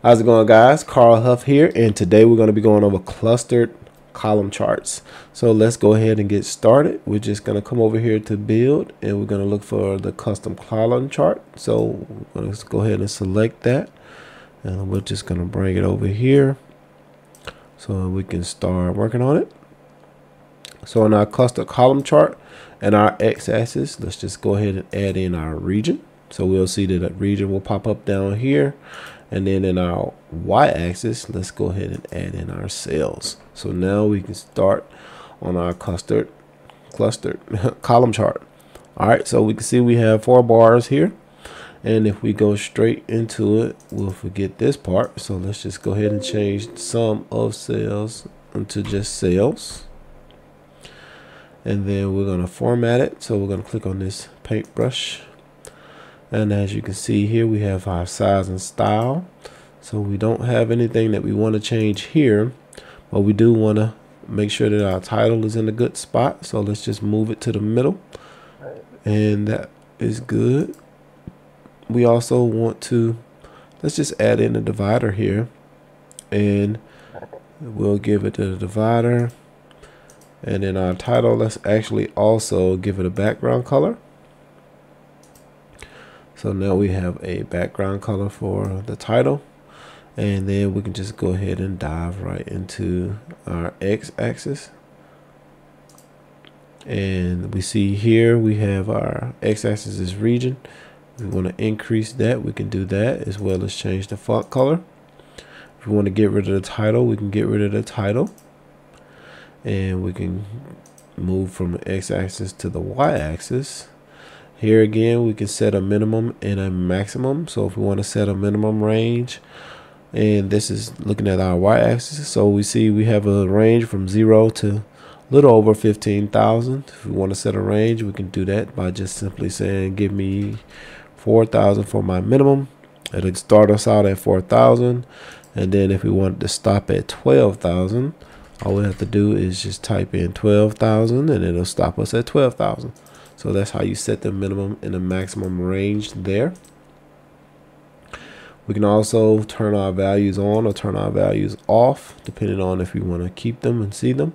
How's it going guys? Carl Huff here and today we're going to be going over clustered column charts. So let's go ahead and get started. We're just going to come over here to build and we're going to look for the clustered column chart. So let's go ahead and select that and we're just going to bring it over here so we can start working on it. So in our cluster column chart and our x-axis, let's just go ahead and add in our region. So we'll see that a region will pop up down here and then in our y-axis, let's go ahead and add in our cells. So now we can start on our clustered, clustered column chart. All right, so we can see we have four bars here. And if we go straight into it, we'll forget this part. So let's just go ahead and change sum of cells into just cells. And then we're going to format it. So we're going to click on this paintbrush and as you can see here we have our size and style. So we don't have anything that we want to change here but we do want to make sure that our title is in a good spot. So let's just move it to the middle. And that is good. We also want to let's just add in a divider here. And we'll give it the divider. And in our title let's actually also give it a background color so now we have a background color for the title. And then we can just go ahead and dive right into our x-axis. And we see here we have our x-axis is region. If we want to increase that, we can do that as well as change the font color. If we want to get rid of the title, we can get rid of the title. And we can move from the x-axis to the y-axis here again, we can set a minimum and a maximum. So if we want to set a minimum range, and this is looking at our y-axis. So we see we have a range from zero to a little over 15,000. If we want to set a range, we can do that by just simply saying, give me 4,000 for my minimum. It'll start us out at 4,000. And then if we want to stop at 12,000, all we have to do is just type in 12,000 and it'll stop us at 12,000. So that's how you set the minimum and the maximum range there. We can also turn our values on or turn our values off, depending on if we want to keep them and see them.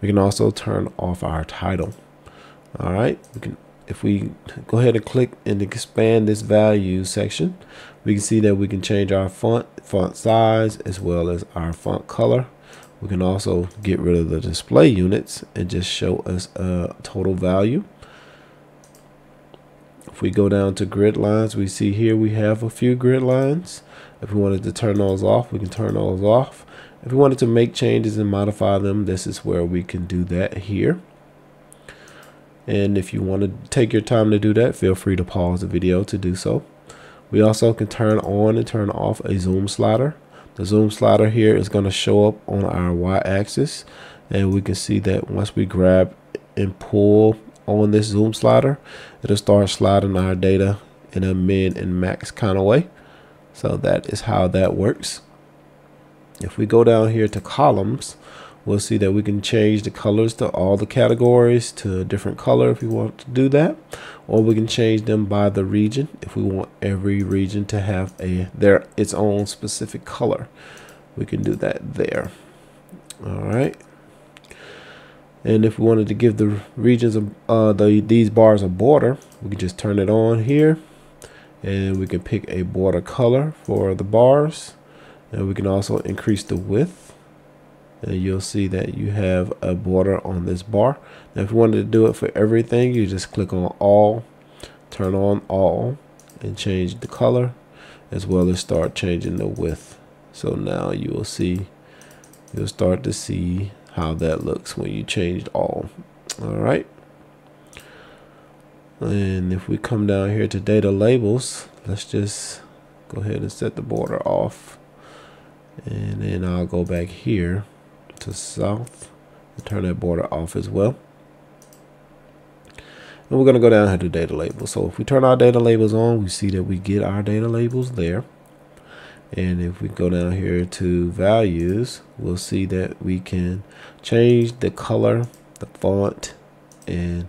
We can also turn off our title. All right, we can if we go ahead and click and expand this value section, we can see that we can change our font, font size, as well as our font color. We can also get rid of the display units and just show us a total value. If we go down to grid lines, we see here we have a few grid lines. If we wanted to turn those off, we can turn those off. If we wanted to make changes and modify them, this is where we can do that here. And if you want to take your time to do that, feel free to pause the video to do so. We also can turn on and turn off a zoom slider. The zoom slider here is going to show up on our y-axis and we can see that once we grab and pull on this zoom slider, it'll start sliding our data in a min and max kind of way. So that is how that works. If we go down here to columns, we'll see that we can change the colors to all the categories to a different color if we want to do that. Or we can change them by the region if we want every region to have a their its own specific color. We can do that there. All right and if we wanted to give the regions of uh, the these bars a border we can just turn it on here. And we can pick a border color for the bars. And we can also increase the width. And you'll see that you have a border on this bar. Now if you wanted to do it for everything you just click on all turn on all and change the color as well as start changing the width. So now you will see you'll start to see how that looks when you changed all. All right. And if we come down here to data labels, let's just go ahead and set the border off. And then I'll go back here to south and turn that border off as well. And we're going to go down here to data labels. So if we turn our data labels on, we see that we get our data labels there. And if we go down here to values, we'll see that we can change the color, the font, and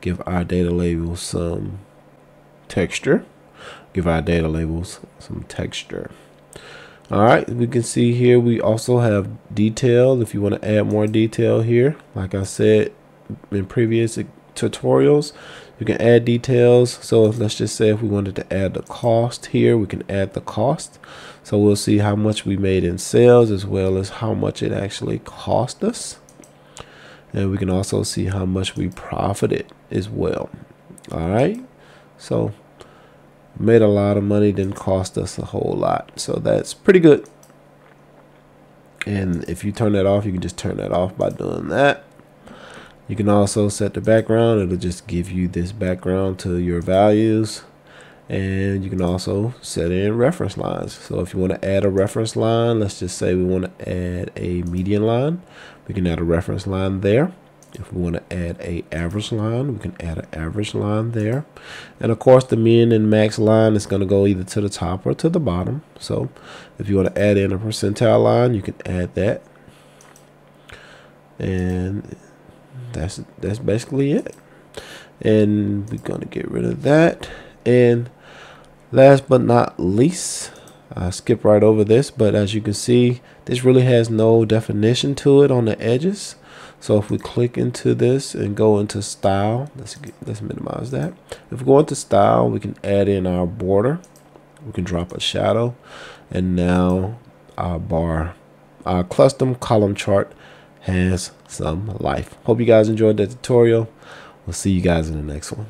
give our data labels some texture. Give our data labels some texture. all right we can see here we also have detail if you want to add more detail here like I said in previous tutorials you can add details. So let's just say if we wanted to add the cost here we can add the cost. So we'll see how much we made in sales as well as how much it actually cost us. And we can also see how much we profited as well. All right? So made a lot of money didn't cost us a whole lot. So that's pretty good. And if you turn that off you can just turn that off by doing that you can also set the background it'll just give you this background to your values and you can also set in reference lines so if you want to add a reference line let's just say we want to add a median line we can add a reference line there if we want to add a average line, we can add an average line there. And of course, the min and max line is going to go either to the top or to the bottom. So if you want to add in a percentile line, you can add that. And that's that's basically it. And we're to get rid of that. And last but not least, I skip right over this, but as you can see, this really has no definition to it on the edges. So if we click into this and go into style, let's get, let's minimize that. If we go into style, we can add in our border. We can drop a shadow, and now our bar, our clustered column chart has some life. Hope you guys enjoyed that tutorial. We'll see you guys in the next one.